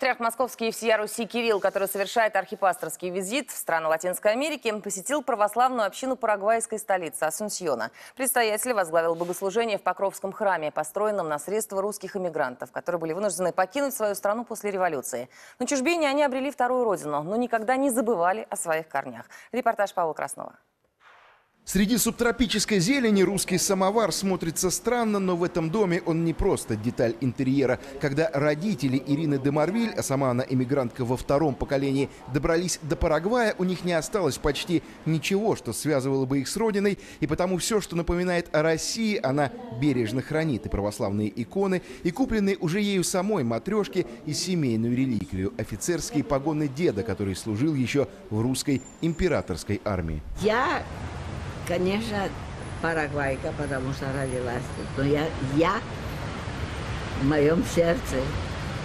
Патриарх Московский и всея Руси Кирилл, который совершает архипасторский визит в страны Латинской Америки, посетил православную общину парагвайской столицы Асунсьона. Предстоятель возглавил богослужение в Покровском храме, построенном на средства русских иммигрантов, которые были вынуждены покинуть свою страну после революции. На чужбине они обрели вторую родину, но никогда не забывали о своих корнях. Репортаж Павла Краснова. Среди субтропической зелени русский самовар смотрится странно, но в этом доме он не просто деталь интерьера. Когда родители Ирины де Марвиль, а сама она эмигрантка во втором поколении, добрались до Парагвая, у них не осталось почти ничего, что связывало бы их с родиной, и потому все, что напоминает о России, она бережно хранит. И православные иконы, и купленные уже ею самой матрешки, и семейную реликвию – офицерские погоны деда, который служил еще в русской императорской армии. Я конечно, парагвайка, потому что родилась тут. Но я, я в моем сердце,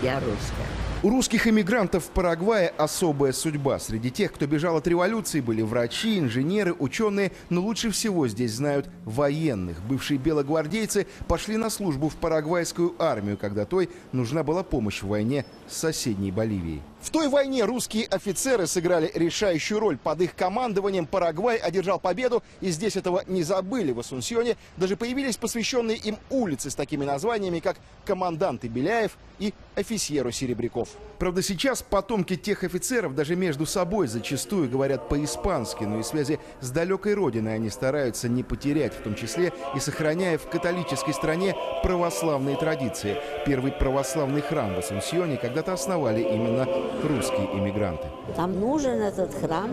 я русская. У русских эмигрантов в Парагвае особая судьба. Среди тех, кто бежал от революции, были врачи, инженеры, ученые, но лучше всего здесь знают военных. Бывшие белогвардейцы пошли на службу в парагвайскую армию, когда той нужна была помощь в войне с соседней Боливией. В той войне русские офицеры сыграли решающую роль. Под их командованием Парагвай одержал победу, и здесь этого не забыли. В Асунсьоне даже появились посвященные им улицы с такими названиями, как «Команданты Беляев» и «Офисьеру Серебряков». Правда, сейчас потомки тех офицеров даже между собой зачастую говорят по-испански, но и связи с далекой родиной они стараются не потерять, в том числе и сохраняя в католической стране православные традиции. Первый православный храм в Асунсьоне когда-то основали именно русские иммигранты. Нам нужен этот храм.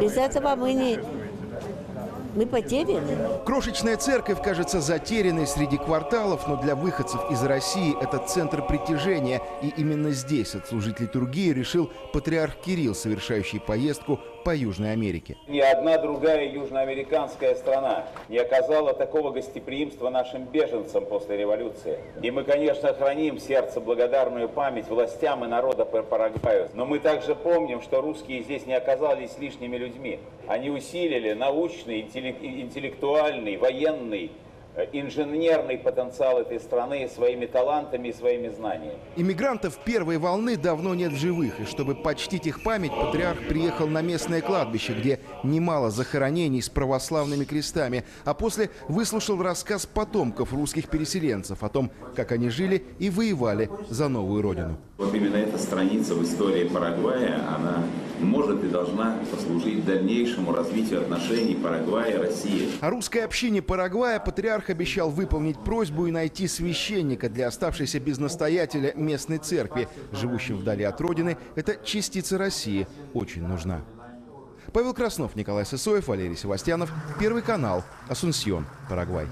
Без этого мы не, мы потеряны. Крошечная церковь кажется затерянной среди кварталов, но для выходцев из России это центр притяжения. И именно здесь отслужить литургию решил патриарх Кирилл, совершающий поездку по Южной Америке. Ни одна другая южноамериканская страна не оказала такого гостеприимства нашим беженцам после революции. И мы, конечно, храним сердце благодарную память властям и народа Парагвая. Но мы также помним, что русские здесь не оказались лишними людьми. Они усилили научный, интеллектуальный, военный инженерный потенциал этой страны своими талантами и своими знаниями. Иммигрантов первой волны давно нет в живых, и чтобы почтить их память, патриарх приехал на местное кладбище, где немало захоронений с православными крестами, а после выслушал рассказ потомков русских переселенцев о том, как они жили и воевали за новую родину. Вот именно эта страница в истории Парагвая, она может и должна послужить дальнейшему развитию отношений Парагвая и России. О русской общине Парагвая патриарх обещал выполнить просьбу и найти священника для оставшейся без настоятеля местной церкви. Живущим вдали от родины, эта частица России очень нужна. Павел Краснов, Николай Сысоев, Валерий Севастьянов. Первый канал. Асунсьон, Парагвай.